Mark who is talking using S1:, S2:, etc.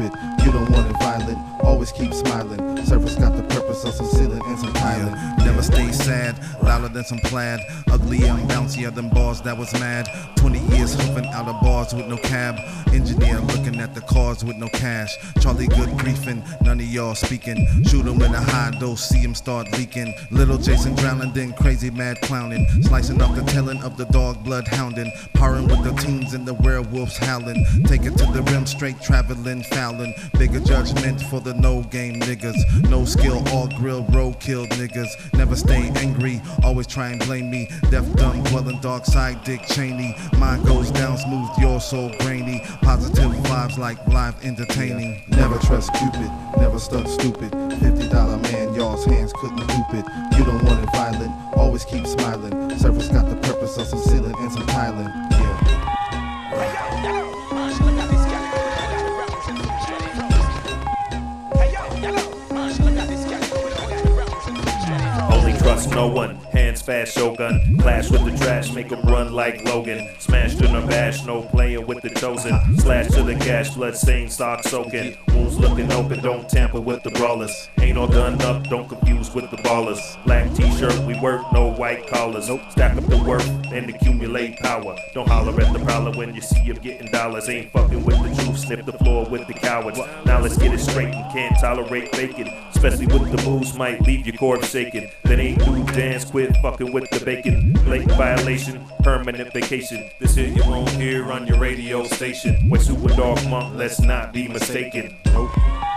S1: it. You don't want it violent, always keep smiling. Service got the purpose of some
S2: sad, than some plaid. Ugly and bouncier than bars that was mad. 20 years hoofing out of bars with no cab. Engineer looking at the cars with no cash. Charlie Good briefing, none of y'all speaking. Shoot him in a high dose, see him start leaking. Little Jason drowning, then crazy mad clowning. Slicing up the telling of the dog blood hounding. Parring with the teens and the werewolves howling. Take it to the rim, straight traveling, fouling. Bigger judgment for the no game niggas. No skill, all grill, roadkill niggas. Never stay angry, always try and blame me. Deaf, dumb, dwelling, dark side, Dick Cheney. Mine goes down smooth, yours so grainy. Positive vibes like live entertaining.
S1: Never trust Cupid, never stuck stupid. Fifty dollar man, y'all's hands couldn't dupe it. You don't want it violent, always keep smiling. Service got the purpose of some ceiling and some tiling.
S3: No one. Hands fast, shogun. Clash with the trash, make make 'em run like Logan. Smashed in a bash, no playing with the chosen. Slash to the cash, blood stained, sock soaking. Wounds looking open, don't tamper with the brawlers. Ain't all done up, don't confuse with the ballers. Black t shirt, we work, no white collars. Stack up the work and accumulate power. Don't holler at the prowler when you see him getting dollars. Ain't fucking with the truth, snip the floor with the cowards. Now let's get it straight and can't tolerate faking. Especially with the moves, might leave your corpse shaking. That ain't new dance, quit fucking with the bacon. Late violation, permanent vacation. This here you won't hear on your radio station. When Super Dog Monk, let's not be mistaken. Nope.